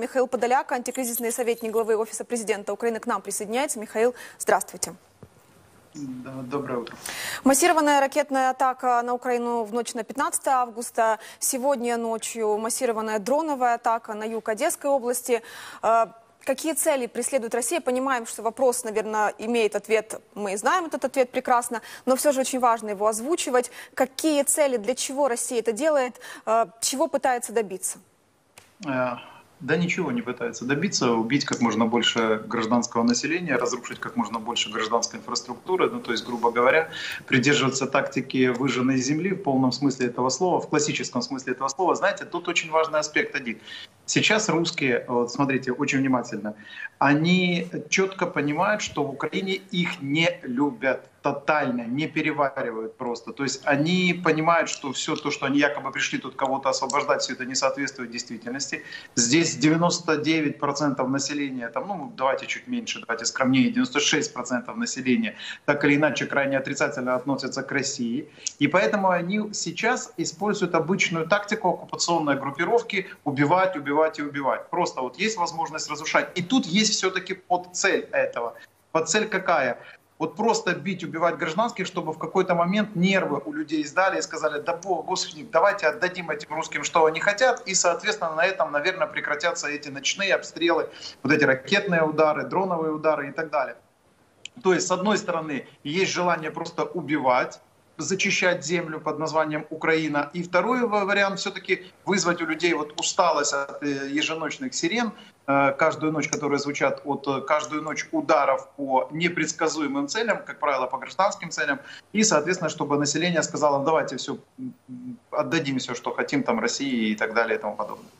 Михаил Подоляк, антикризисный советник главы Офиса президента Украины, к нам присоединяется. Михаил, здравствуйте. Доброе утро. Массированная ракетная атака на Украину в ночь на 15 августа. Сегодня ночью массированная дроновая атака на юг Одесской области. Э, какие цели преследует Россия? Понимаем, что вопрос, наверное, имеет ответ. Мы знаем этот ответ прекрасно, но все же очень важно его озвучивать. Какие цели, для чего Россия это делает, э, чего пытается добиться? Э, да ничего не пытается добиться, убить как можно больше гражданского населения, разрушить как можно больше гражданской инфраструктуры, ну то есть, грубо говоря, придерживаться тактики выжженной земли в полном смысле этого слова, в классическом смысле этого слова. Знаете, тут очень важный аспект один. Сейчас русские, вот смотрите, очень внимательно, они четко понимают, что в Украине их не любят тотально, не переваривают просто. То есть они понимают, что все то, что они якобы пришли тут кого-то освобождать, все это не соответствует действительности. Здесь 99% населения, там, ну давайте чуть меньше, давайте скромнее, 96% населения так или иначе крайне отрицательно относятся к России. И поэтому они сейчас используют обычную тактику оккупационной группировки убивать, убивать и убивать. Просто вот есть возможность разрушать. И тут есть все-таки под цель этого. Под цель какая? Вот просто бить, убивать гражданских, чтобы в какой-то момент нервы у людей сдали и сказали, да бог, господи, давайте отдадим этим русским, что они хотят, и, соответственно, на этом, наверное, прекратятся эти ночные обстрелы, вот эти ракетные удары, дроновые удары и так далее. То есть, с одной стороны, есть желание просто убивать, зачищать землю под названием Украина. И второй вариант все-таки вызвать у людей вот усталость от э, еженочных сирен, э, каждую ночь, которые звучат от э, каждую ночь ударов по непредсказуемым целям, как правило, по гражданским целям, и, соответственно, чтобы население сказало, давайте все, отдадим все, что хотим там России и так далее и тому подобное.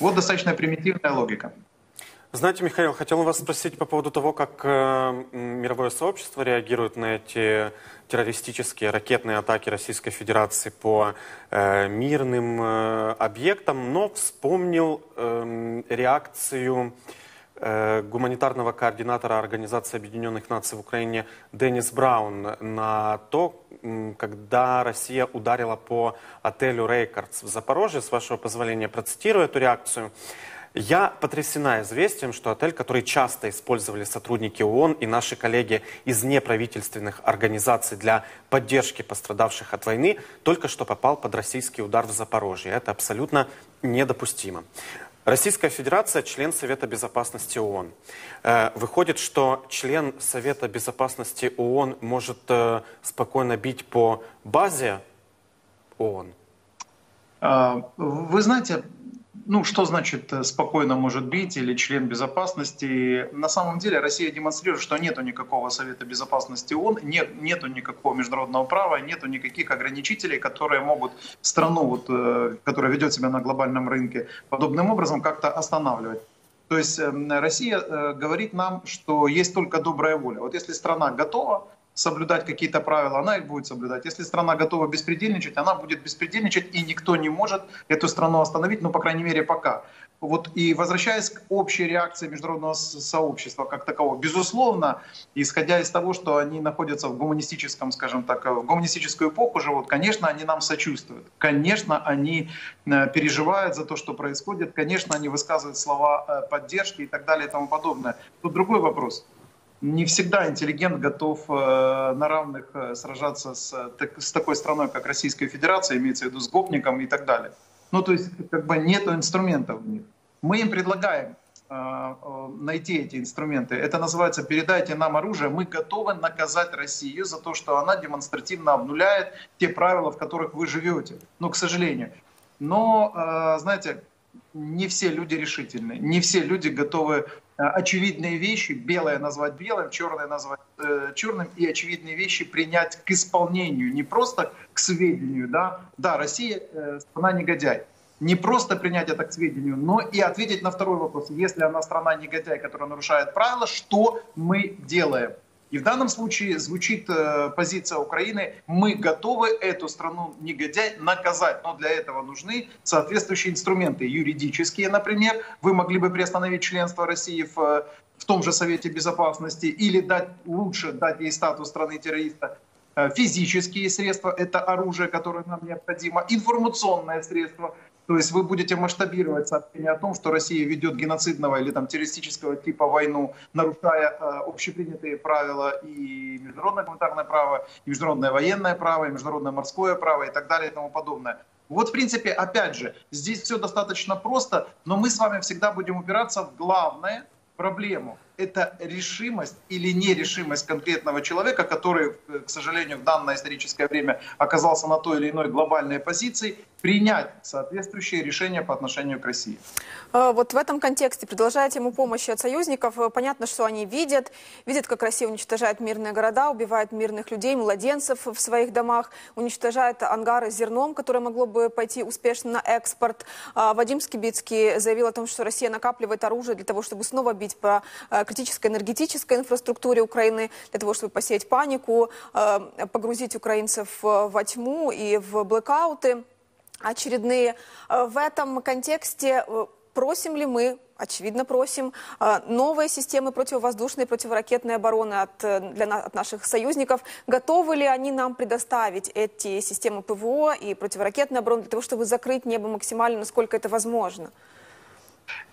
Вот достаточно примитивная логика. Знаете, Михаил, хотел вас спросить по поводу того, как э, мировое сообщество реагирует на эти террористические ракетные атаки Российской Федерации по э, мирным э, объектам, но вспомнил э, реакцию э, гуманитарного координатора Организации Объединенных Наций в Украине Деннис Браун на то, когда Россия ударила по отелю Рейкардс в Запорожье. С вашего позволения процитирую эту реакцию. Я потрясена известием, что отель, который часто использовали сотрудники ООН и наши коллеги из неправительственных организаций для поддержки пострадавших от войны, только что попал под российский удар в Запорожье. Это абсолютно недопустимо. Российская Федерация – член Совета Безопасности ООН. Э, выходит, что член Совета Безопасности ООН может э, спокойно бить по базе ООН? А, вы знаете, ну, что значит э, спокойно может быть или член безопасности? На самом деле Россия демонстрирует, что нету никакого Совета Безопасности ООН, нет, нету никакого международного права, нету никаких ограничителей, которые могут страну, вот, э, которая ведет себя на глобальном рынке, подобным образом как-то останавливать. То есть эм, Россия э, говорит нам, что есть только добрая воля. Вот если страна готова, соблюдать какие-то правила, она их будет соблюдать. Если страна готова беспредельничать, она будет беспредельничать, и никто не может эту страну остановить, ну, по крайней мере, пока. Вот и возвращаясь к общей реакции международного сообщества как такового, безусловно, исходя из того, что они находятся в гуманистическом, скажем так, в гуманистическую эпоху живут, конечно, они нам сочувствуют, конечно, они э, переживают за то, что происходит, конечно, они высказывают слова э, поддержки и так далее и тому подобное. Тут другой вопрос не всегда интеллигент готов э, на равных э, сражаться с, с такой страной, как Российская Федерация, имеется в виду с гопником и так далее. Ну, то есть, как бы нет инструментов у них. Мы им предлагаем э, найти эти инструменты. Это называется «передайте нам оружие». Мы готовы наказать Россию за то, что она демонстративно обнуляет те правила, в которых вы живете. Ну, к сожалению. Но, знаете, не все люди решительны, не все люди готовы э, очевидные вещи, белое назвать белым, черное назвать э, черным, и очевидные вещи принять к исполнению, не просто к сведению. Да, да Россия э, страна негодяй. Не просто принять это к сведению, но и ответить на второй вопрос. Если она страна негодяй, которая нарушает правила, что мы делаем? И в данном случае звучит э, позиция Украины, мы готовы эту страну негодяй наказать, но для этого нужны соответствующие инструменты, юридические, например. Вы могли бы приостановить членство России в, в том же Совете Безопасности или дать лучше дать ей статус страны-террориста э, физические средства, это оружие, которое нам необходимо, информационное средство, То есть вы будете масштабировать сообщение о том, что Россия ведет геноцидного или там террористического типа войну, нарушая э, общепринятые правила и международное гуманитарное право, и международное военное право, и международное морское право и так далее и тому подобное. Вот, в принципе, опять же, здесь все достаточно просто, но мы с вами всегда будем упираться в главное проблему. Это решимость или нерешимость конкретного человека, который, к сожалению, в данное историческое время оказался на той или иной глобальной позиции, принять соответствующие решения по отношению к России. А, вот в этом контексте, продолжая тему помощи от союзников, э, понятно, что они видят, видят, как Россия уничтожает мирные города, убивает мирных людей, младенцев в своих домах, уничтожает ангары с зерном, которое могло бы пойти успешно на экспорт. А, Вадим Скибицкий заявил о том, что Россия накапливает оружие для того, чтобы снова бить по э, критической энергетической инфраструктуре Украины, для того, чтобы посеять панику, э, погрузить украинцев во тьму и в блэкауты очередные. Э, в этом контексте э, просим ли мы, очевидно просим, новые системы противовоздушной, противоракетной обороны от, для, от наших союзников. Готовы ли они нам предоставить эти системы ПВО и противоракетной обороны для того, чтобы закрыть небо максимально, насколько это возможно?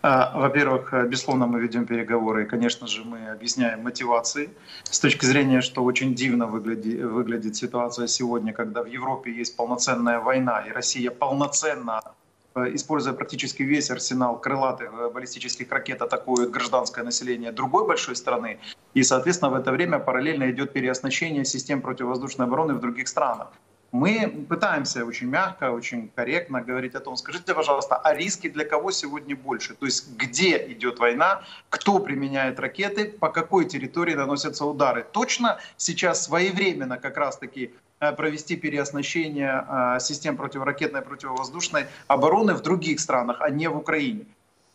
Во-первых, безусловно, мы ведем переговоры, и, конечно же, мы объясняем мотивации. С точки зрения, что очень дивно выглядит, выглядит ситуация сегодня, когда в Европе есть полноценная война, и Россия полноценно, э, используя практически весь арсенал крылатых э, баллистических ракет, атакует гражданское население другой большой страны, и, соответственно, в это время параллельно идет переоснащение систем противовоздушной обороны в других странах мы пытаемся очень мягко, очень корректно говорить о том, скажите, пожалуйста, а риски для кого сегодня больше? То есть где идет война, кто применяет ракеты, по какой территории наносятся удары? Точно сейчас своевременно как раз-таки э, провести переоснащение э, систем противоракетной и противовоздушной обороны в других странах, а не в Украине.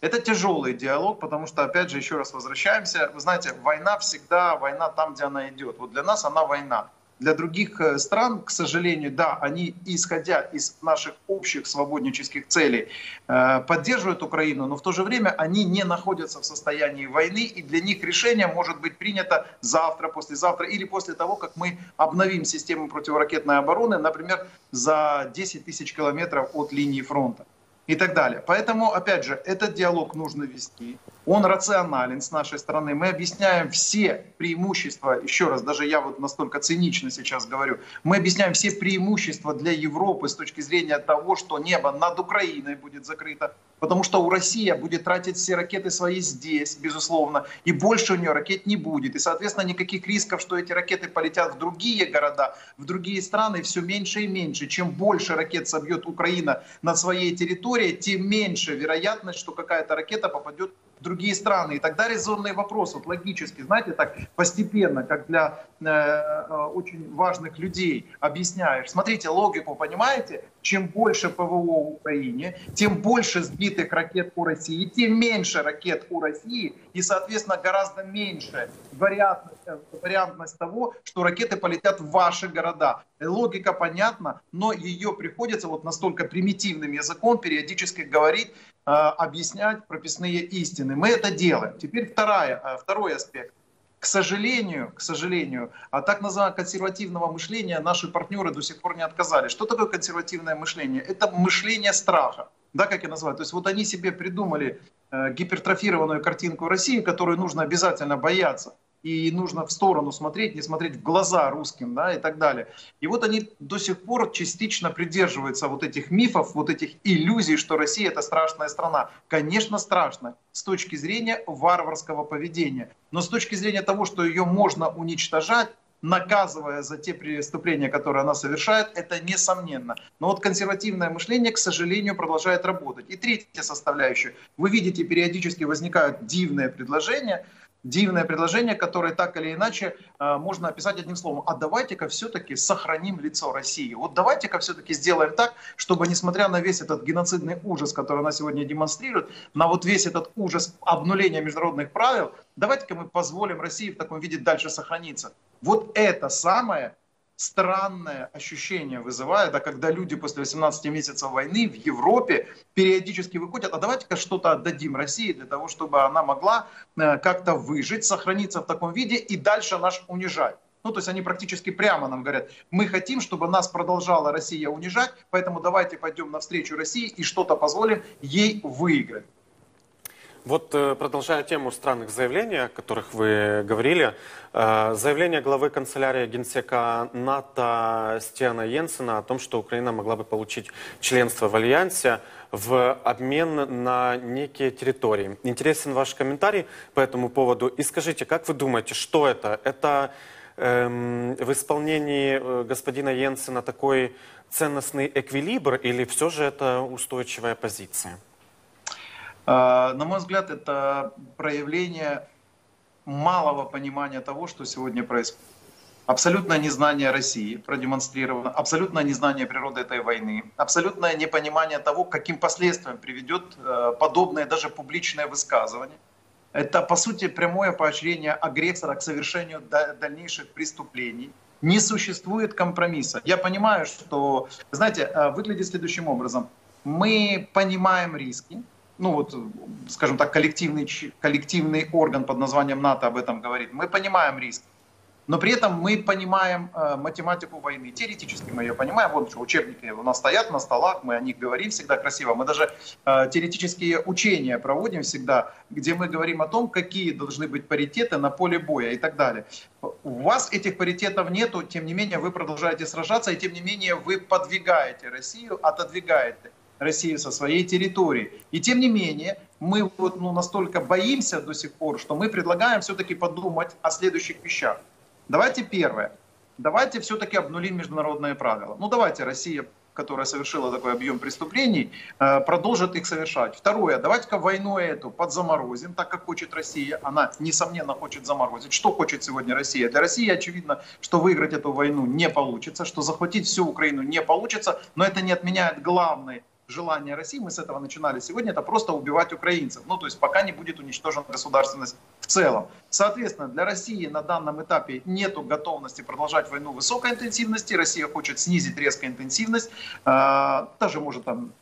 Это тяжелый диалог, потому что, опять же, еще раз возвращаемся. Вы знаете, война всегда война там, где она идет. Вот для нас она война. Для других э, стран, к сожалению, да, они, исходя из наших общих свободнических целей, э, поддерживают Украину, но в то же время они не находятся в состоянии войны, и для них решение может быть принято завтра, послезавтра или после того, как мы обновим систему противоракетной обороны, например, за 10 тысяч километров от линии фронта и так далее. Поэтому, опять же, этот диалог нужно вести. Он рационален с нашей стороны. Мы объясняем все преимущества, еще раз, даже я вот настолько цинично сейчас говорю, мы объясняем все преимущества для Европы с точки зрения того, что небо над Украиной будет закрыто, потому что у России будет тратить все ракеты свои здесь, безусловно, и больше у нее ракет не будет. И, соответственно, никаких рисков, что эти ракеты полетят в другие города, в другие страны, все меньше и меньше. Чем больше ракет собьет Украина над своей территорией, тем меньше вероятность, что какая-то ракета попадет другие страны. И тогда резонный вопрос, вот логически, знаете, так постепенно, как для э, э, очень важных людей объясняешь. Смотрите, логику понимаете? Чем больше ПВО в Украине, тем больше сбитых ракет у России, тем меньше ракет у России, и, соответственно, гораздо меньше вариантность, вариантность того, что ракеты полетят в ваши города. Логика понятна, но ее приходится вот настолько примитивным языком периодически говорить, объяснять прописные истины. Мы это делаем. Теперь вторая, э, второй аспект. К сожалению, к сожалению, от так называемого консервативного мышления наши партнеры до сих пор не отказались. Что такое консервативное мышление? Это мышление страха. Да, как я называю. То есть вот они себе придумали э, гипертрофированную картинку России, которую нужно обязательно бояться и нужно в сторону смотреть, не смотреть в глаза русским, да, и так далее. И вот они до сих пор частично придерживаются вот этих мифов, вот этих иллюзий, что Россия это страшная страна. Конечно, страшно с точки зрения варварского поведения, но с точки зрения того, что ее можно уничтожать, наказывая за те преступления, которые она совершает, это несомненно. Но вот консервативное мышление, к сожалению, продолжает работать. И третья составляющая. Вы видите, периодически возникают дивные предложения, дивное предложение, которое так или иначе э, можно описать одним словом. А давайте-ка все-таки сохраним лицо России. Вот давайте-ка все-таки сделаем так, чтобы, несмотря на весь этот геноцидный ужас, который она сегодня демонстрирует, на вот весь этот ужас обнуления международных правил, давайте-ка мы позволим России в таком виде дальше сохраниться. Вот это самое странное ощущение вызывает, а когда люди после 18 месяцев войны в Европе периодически выходят, а давайте-ка что-то отдадим России для того, чтобы она могла э, как-то выжить, сохраниться в таком виде и дальше наш унижать. Ну, то есть они практически прямо нам говорят, мы хотим, чтобы нас продолжала Россия унижать, поэтому давайте пойдем навстречу России и что-то позволим ей выиграть. Вот э, продолжая тему странных заявлений, о которых вы говорили, э, заявление главы канцелярии генсека НАТО Стиана Йенсена о том, что Украина могла бы получить членство в Альянсе в обмен на некие территории. Интересен ваш комментарий по этому поводу. И скажите, как вы думаете, что это? Это эм, в исполнении э, господина Йенсена такой ценностный эквилибр или все же это устойчивая позиция? А, на мой взгляд, это проявление малого понимания того, что сегодня происходит. Абсолютное незнание России продемонстрировано, абсолютное незнание природы этой войны, абсолютное непонимание того, каким последствиям приведет э, подобное даже публичное высказывание. Это, по сути, прямое поощрение агрессора к совершению дальнейших преступлений. Не существует компромисса. Я понимаю, что, знаете, э, выглядит следующим образом. Мы понимаем риски, ну вот, скажем так, коллективный, коллективный орган под названием НАТО об этом говорит, мы понимаем риск. Но при этом мы понимаем э, математику войны. Теоретически мы ее понимаем. Вот что учебники у нас стоят на столах, мы о них говорим всегда красиво. Мы даже э, теоретические учения проводим всегда, где мы говорим о том, какие должны быть паритеты на поле боя и так далее. У вас этих паритетов нету, тем не менее вы продолжаете сражаться, и тем не менее вы подвигаете Россию, отодвигаете. Россию со своей территории. И тем не менее, мы вот, ну, настолько боимся до сих пор, что мы предлагаем все-таки подумать о следующих вещах. Давайте первое. Давайте все-таки обнулим международные правила. Ну давайте Россия, которая совершила такой объем преступлений, э, продолжит их совершать. Второе. Давайте-ка войну эту подзаморозим, так как хочет Россия. Она, несомненно, хочет заморозить. Что хочет сегодня Россия? Для России очевидно, что выиграть эту войну не получится, что захватить всю Украину не получится, но это не отменяет главной желание России, мы с этого начинали сегодня, это просто убивать украинцев. Ну, то есть пока не будет уничтожена государственность в целом. Соответственно, для России на данном этапе нет готовности продолжать войну высокой интенсивности. Россия хочет снизить резко интенсивность. Даже может там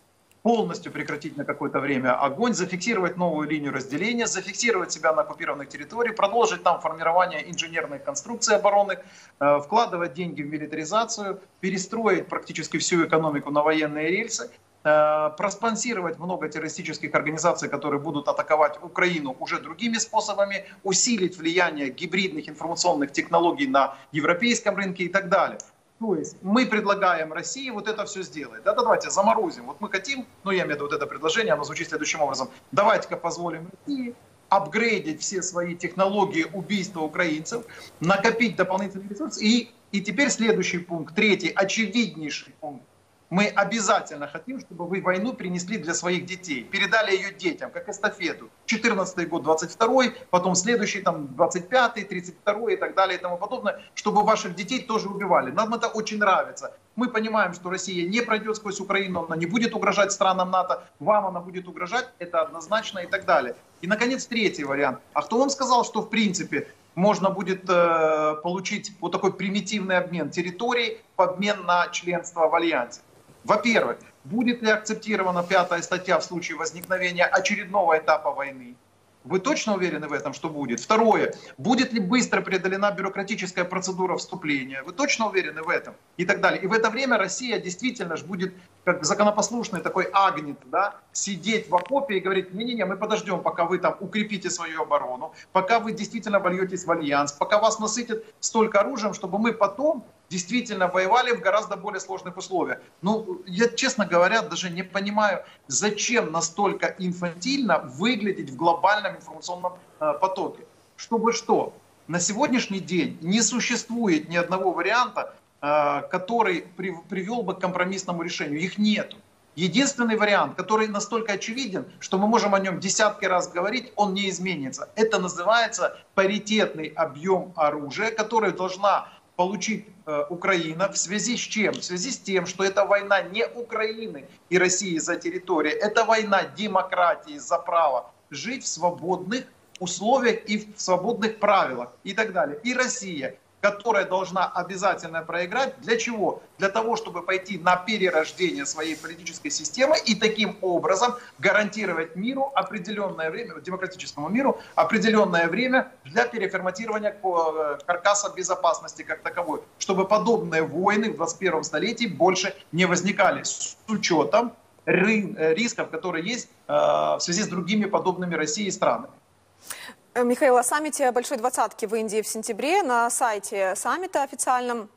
полностью прекратить на какое-то время огонь, зафиксировать новую линию разделения, зафиксировать себя на оккупированных территориях, продолжить там формирование инженерной конструкции обороны, э, вкладывать деньги в милитаризацию, перестроить практически всю экономику на военные рельсы проспонсировать много террористических организаций, которые будут атаковать Украину уже другими способами, усилить влияние гибридных информационных технологий на европейском рынке и так далее. То есть мы предлагаем России вот это все сделать. Да, да, давайте заморозим. Вот мы хотим, ну я имею в виду вот это предложение, оно звучит следующим образом. Давайте-ка позволим России апгрейдить все свои технологии убийства украинцев, накопить дополнительные ресурсы. И, и теперь следующий пункт, третий, очевиднейший пункт мы обязательно хотим, чтобы вы войну принесли для своих детей, передали ее детям, как эстафету. 14 год, 22 потом следующий, там, 25 32 и так далее и тому подобное, чтобы ваших детей тоже убивали. Нам это очень нравится. Мы понимаем, что Россия не пройдет сквозь Украину, она не будет угрожать странам НАТО, вам она будет угрожать, это однозначно и так далее. И, наконец, третий вариант. А кто вам сказал, что, в принципе, можно будет э, получить вот такой примитивный обмен территорий в обмен на членство в Альянсе? Во-первых, будет ли акцептирована пятая статья в случае возникновения очередного этапа войны? Вы точно уверены в этом, что будет? Второе, будет ли быстро преодолена бюрократическая процедура вступления? Вы точно уверены в этом? И так далее. И в это время Россия действительно же будет как законопослушный такой агнет, да, сидеть в окопе и говорить, не-не-не, мы подождем, пока вы там укрепите свою оборону, пока вы действительно вольетесь в альянс, пока вас насытят столько оружием, чтобы мы потом действительно воевали в гораздо более сложных условиях. Ну, я, честно говоря, даже не понимаю, зачем настолько инфантильно выглядеть в глобальном информационном э, потоке. Чтобы что? На сегодняшний день не существует ни одного варианта, э, который при, привел бы к компромиссному решению. Их нету. Единственный вариант, который настолько очевиден, что мы можем о нем десятки раз говорить, он не изменится. Это называется паритетный объем оружия, который должна получить э, Украина в связи с чем? В связи с тем, что это война не Украины и России за территорию, это война демократии за право жить в свободных условиях и в свободных правилах и так далее. И Россия которая должна обязательно проиграть. Для чего? Для того, чтобы пойти на перерождение своей политической системы и таким образом гарантировать миру определенное время, демократическому миру, определенное время для переформатирования э, каркаса безопасности как таковой, чтобы подобные войны в 21 столетии больше не возникали с учетом э, рисков, которые есть э, в связи с другими подобными России странами. Михаил, о саммите Большой Двадцатки в Индии в сентябре на сайте саммита официальном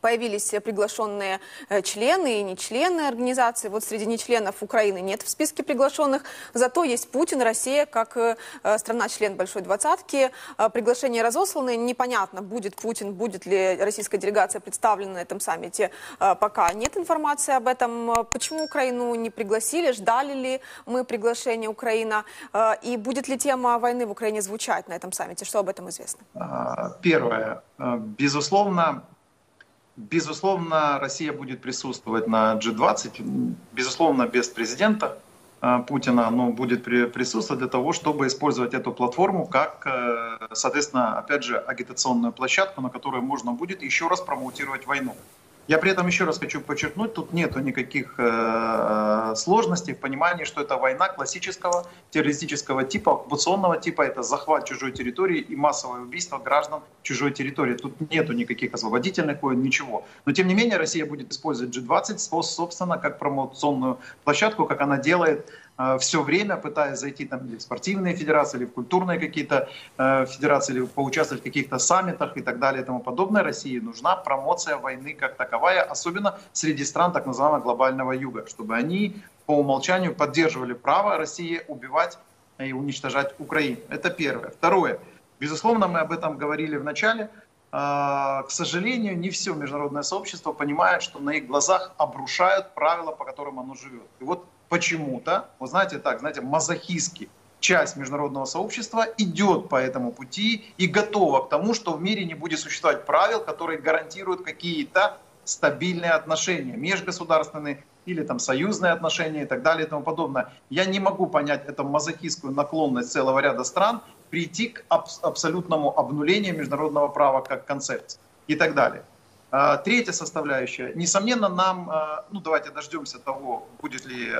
появились приглашенные э, члены и не члены организации. Вот среди нечленов Украины нет в списке приглашенных. Зато есть Путин, Россия, как э, страна-член Большой Двадцатки. Приглашения разосланы. Непонятно, будет Путин, будет ли российская делегация представлена на этом саммите. Пока нет информации об этом. Почему Украину не пригласили? Ждали ли мы приглашения Украина? И будет ли тема войны в Украине звучать на этом саммите? Что об этом известно? А, первое. Безусловно, Безусловно, Россия будет присутствовать на G20, безусловно, без президента э, Путина, но будет присутствовать для того, чтобы использовать эту платформу как, э, соответственно, опять же, агитационную площадку, на которой можно будет еще раз промоутировать войну. Я при этом еще раз хочу подчеркнуть, тут нет никаких э, сложностей в понимании, что это война классического террористического типа, оккупационного типа, это захват чужой территории и массовое убийство граждан чужой территории. Тут нету никаких освободительных войн, ничего. Но тем не менее Россия будет использовать G20, собственно, как промоционную площадку, как она делает Э, все время пытаясь зайти там или в спортивные федерации, или в культурные какие-то э, федерации, или поучаствовать в каких-то саммитах и так далее и тому подобное, России нужна промоция войны как таковая, особенно среди стран так называемого глобального юга, чтобы они по умолчанию поддерживали право России убивать и уничтожать Украину. Это первое. Второе. Безусловно, мы об этом говорили в начале. Э, к сожалению, не все международное сообщество понимает, что на их глазах обрушают правила, по которым оно живет. И вот почему-то, вы знаете, так, знаете, мазохистски часть международного сообщества идет по этому пути и готова к тому, что в мире не будет существовать правил, которые гарантируют какие-то стабильные отношения, межгосударственные или там союзные отношения и так далее и тому подобное. Я не могу понять эту мазохистскую наклонность целого ряда стран прийти к аб- абсолютному обнулению международного права как концепции и так далее. А, третья составляющая. Несомненно, нам, а, ну давайте дождемся того, будет ли э,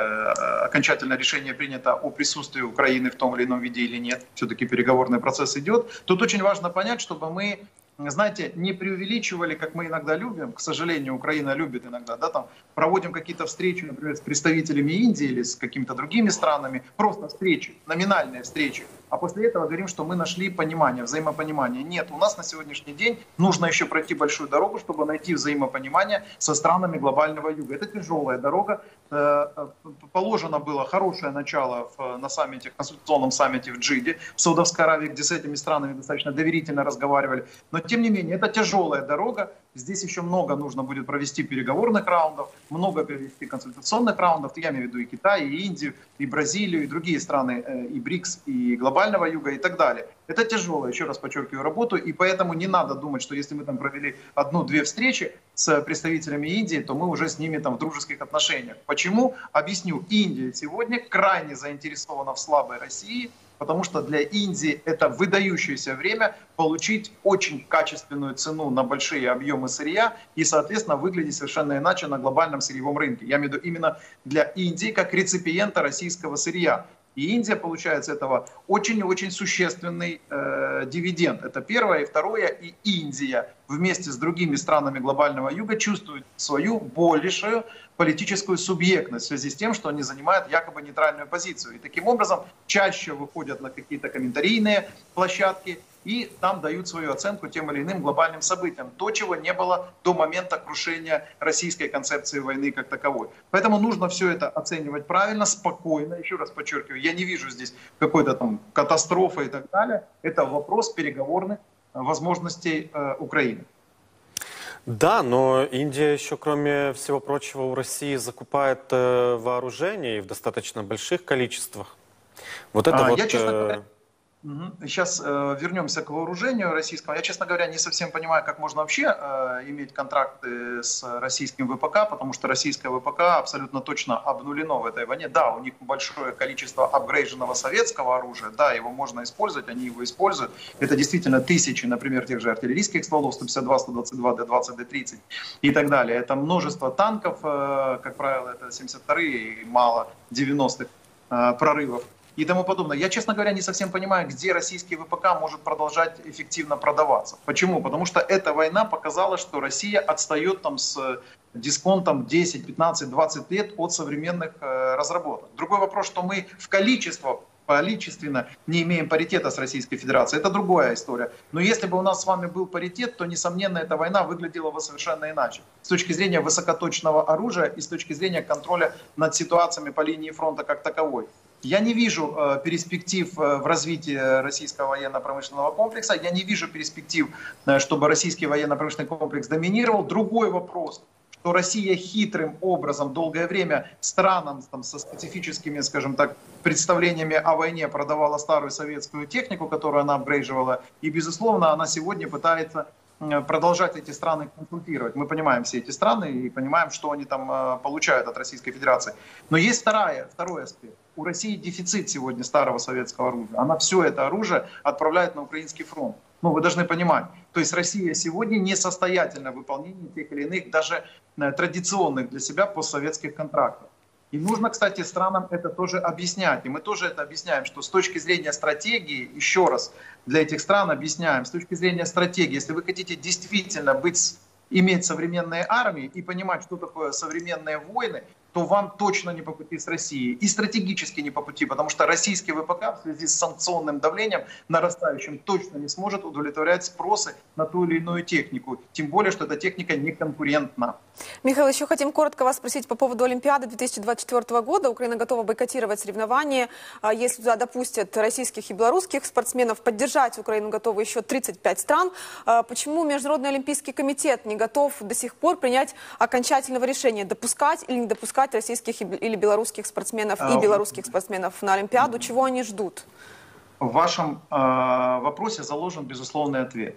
окончательное решение принято о присутствии Украины в том или ином виде или нет. Все-таки переговорный процесс идет. Тут очень важно понять, чтобы мы знаете, не преувеличивали, как мы иногда любим, к сожалению, Украина любит иногда, да, там, проводим какие-то встречи, например, с представителями Индии или с какими-то другими странами, просто встречи, номинальные встречи, а после этого говорим, что мы нашли понимание, взаимопонимание. Нет, у нас на сегодняшний день нужно еще пройти большую дорогу, чтобы найти взаимопонимание со странами глобального юга. Это тяжелая дорога. Э, э, положено было хорошее начало на саммите, конституционном саммите в Джиде, в Саудовской Аравии, где с этими странами достаточно доверительно разговаривали. Но тем не менее, это тяжелая дорога. Здесь еще много нужно будет провести переговорных раундов, много провести консультационных раундов. Я имею в виду и Китай, и Индию, и Бразилию, и другие страны, э, и БРИКС, и глобального юга, и так далее. Это тяжелая, еще раз подчеркиваю, работа, и поэтому не надо думать, что если мы там провели одну-две встречи с представителями Индии, то мы уже с ними там в дружеских отношениях. Почему? Объясню. Индия сегодня крайне заинтересована в слабой России, потому что для Индии это выдающееся время получить очень качественную цену на большие объемы сырья и, соответственно, выглядеть совершенно иначе на глобальном сырьевом рынке. Я имею в виду именно для Индии как реципиента российского сырья. И Индия получает с этого очень и очень существенный э, дивиденд. Это первое. И второе, и Индия вместе с другими странами глобального юга чувствует свою большую политическую субъектность в связи с тем, что они занимают якобы нейтральную позицию. И таким образом чаще выходят на какие-то комментарийные площадки, и там дают свою оценку тем или иным глобальным событиям. То, чего не было до момента крушения российской концепции войны как таковой. Поэтому нужно все это оценивать правильно, спокойно. Еще раз подчеркиваю, я не вижу здесь какой-то там катастрофы и так далее. Это вопрос переговорных возможностей э, Украины. Да, но Индия еще, кроме всего прочего, у России закупает э, вооружение и в достаточно больших количествах. Вот это а, вот... Я, честно говоря, Сейчас э, вернемся к вооружению российскому. Я, честно говоря, не совсем понимаю, как можно вообще э, иметь контракты с российским ВПК, потому что российское ВПК абсолютно точно обнулено в этой войне. Да, у них большое количество апгрейженного советского оружия, да, его можно использовать, они его используют. Это действительно тысячи, например, тех же артиллерийских стволов 152, 122, Д-20, Д-30 и так далее. Это множество танков, э, как правило, это 72-е и мало 90-х э, прорывов и тому подобное. Я, честно говоря, не совсем понимаю, где российский ВПК может продолжать эффективно продаваться. Почему? Потому что эта война показала, что Россия отстает там с дисконтом 10, 15, 20 лет от современных э, разработок. Другой вопрос, что мы в количество количественно не имеем паритета с Российской Федерацией. Это другая история. Но если бы у нас с вами был паритет, то, несомненно, эта война выглядела бы совершенно иначе. С точки зрения высокоточного оружия и с точки зрения контроля над ситуациями по линии фронта как таковой. Я не вижу э, перспектив э, в развитии российского военно-промышленного комплекса. Я не вижу перспектив, э, чтобы российский военно-промышленный комплекс доминировал. Другой вопрос, что Россия хитрым образом долгое время странам там, со специфическими, скажем так, представлениями о войне продавала старую советскую технику, которую она апгрейживала. И, безусловно, она сегодня пытается продолжать эти страны консультировать. Мы понимаем все эти страны и понимаем, что они там получают от Российской Федерации. Но есть вторая, второй аспект у России дефицит сегодня старого советского оружия. Она все это оружие отправляет на украинский фронт. Ну, вы должны понимать. То есть Россия сегодня несостоятельна в выполнении тех или иных, даже э, традиционных для себя постсоветских контрактов. И нужно, кстати, странам это тоже объяснять. И мы тоже это объясняем, что с точки зрения стратегии, еще раз для этих стран объясняем, с точки зрения стратегии, если вы хотите действительно быть иметь современные армии и понимать, что такое современные войны, то вам точно не по пути с Россией. И стратегически не по пути, потому что российский ВПК в связи с санкционным давлением нарастающим точно не сможет удовлетворять спросы на ту или иную технику. Тем более, что эта техника не конкурентна. Михаил, еще хотим коротко вас спросить по поводу Олимпиады 2024 года. Украина готова бойкотировать соревнования. А если туда допустят российских и белорусских спортсменов, поддержать Украину готовы еще 35 стран. А почему Международный Олимпийский комитет не готов до сих пор принять окончательного решения, допускать или не допускать допускать российских или белорусских спортсменов и а, белорусских спортсменов на Олимпиаду? Чего они ждут? В вашем э, вопросе заложен безусловный ответ.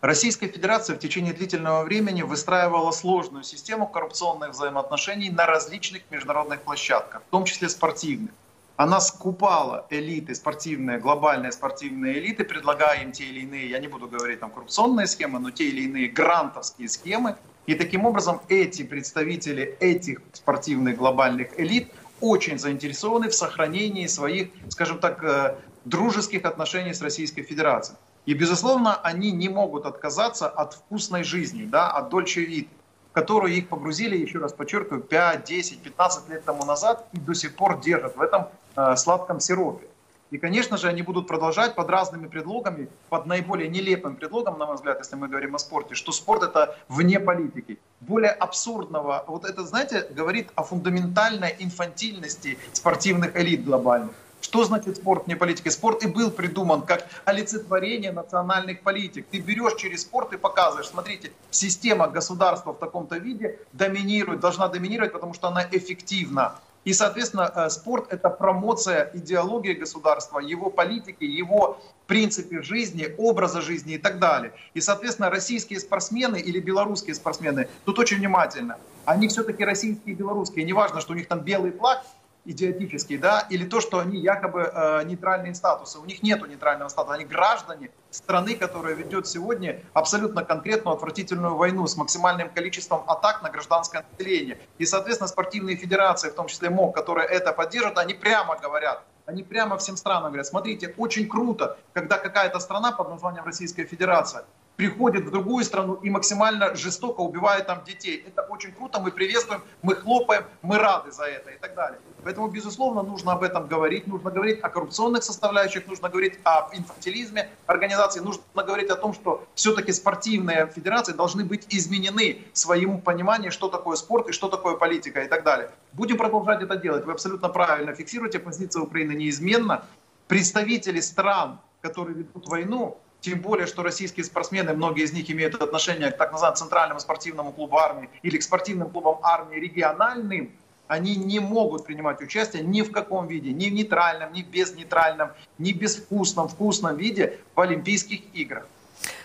Российская Федерация в течение длительного времени выстраивала сложную систему коррупционных взаимоотношений на различных международных площадках, в том числе спортивных. Она скупала элиты, спортивные, глобальные спортивные элиты, предлагая им те или иные, я не буду говорить там коррупционные схемы, но те или иные грантовские схемы, и таким образом эти представители этих спортивных глобальных элит очень заинтересованы в сохранении своих, скажем так, э, дружеских отношений с Российской Федерацией. И, безусловно, они не могут отказаться от вкусной жизни, да, от дольче вид, в которую их погрузили, еще раз подчеркиваю, 5, 10, 15 лет тому назад и до сих пор держат в этом э, сладком сиропе. И, конечно же, они будут продолжать под разными предлогами, под наиболее нелепым предлогом, на мой взгляд, если мы говорим о спорте, что спорт это вне политики. Более абсурдного, вот это, знаете, говорит о фундаментальной инфантильности спортивных элит глобальных. Что значит спорт вне политики? Спорт и был придуман как олицетворение национальных политик. Ты берешь через спорт и показываешь, смотрите, система государства в таком-то виде доминирует, должна доминировать, потому что она эффективна. И, соответственно, э, спорт – это промоция идеологии государства, его политики, его принципе жизни, образа жизни и так далее. И, соответственно, российские спортсмены или белорусские спортсмены, тут очень внимательно, они все-таки российские и белорусские, неважно, что у них там белый флаг, идиотический, да, или то, что они якобы э, нейтральные статусы. У них нет нейтрального статуса, они граждане страны, которая ведет сегодня абсолютно конкретную отвратительную войну с максимальным количеством атак на гражданское население. И, соответственно, спортивные федерации, в том числе МОК, которые это поддерживают, они прямо говорят, они прямо всем странам говорят, смотрите, очень круто, когда какая-то страна под названием Российская Федерация приходит в другую страну и максимально жестоко убивает там детей. Это очень круто, мы приветствуем, мы хлопаем, мы рады за это и так далее. Поэтому, безусловно, нужно об этом говорить, нужно говорить о коррупционных составляющих, нужно говорить о инфантилизме организации, нужно говорить о том, что все-таки спортивные федерации должны быть изменены своему пониманию, что такое спорт и что такое политика и так далее. Будем продолжать это делать. Вы абсолютно правильно фиксируете, позиция Украины неизменна. Представители стран, которые ведут войну, тем более, что российские спортсмены, многие из них имеют отношение к так называемому центральному спортивному клубу армии или к спортивным клубам армии региональным, они не могут принимать участие ни в каком виде, ни в нейтральном, ни в безнейтральном, ни в безвкусном, вкусном виде в Олимпийских играх.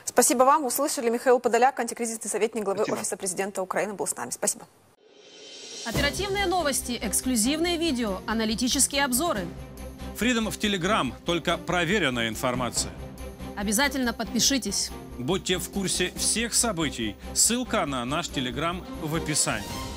Спасибо вам. Услышали. Михаил Подоляк, антикризисный советник главы Спасибо. Офиса президента Украины, был с нами. Спасибо. Оперативные новости, эксклюзивные видео, аналитические обзоры. Фридом в Телеграм – только проверенная информация. Обязательно подпишитесь. Будьте в курсе всех событий. Ссылка на наш Телеграм в описании.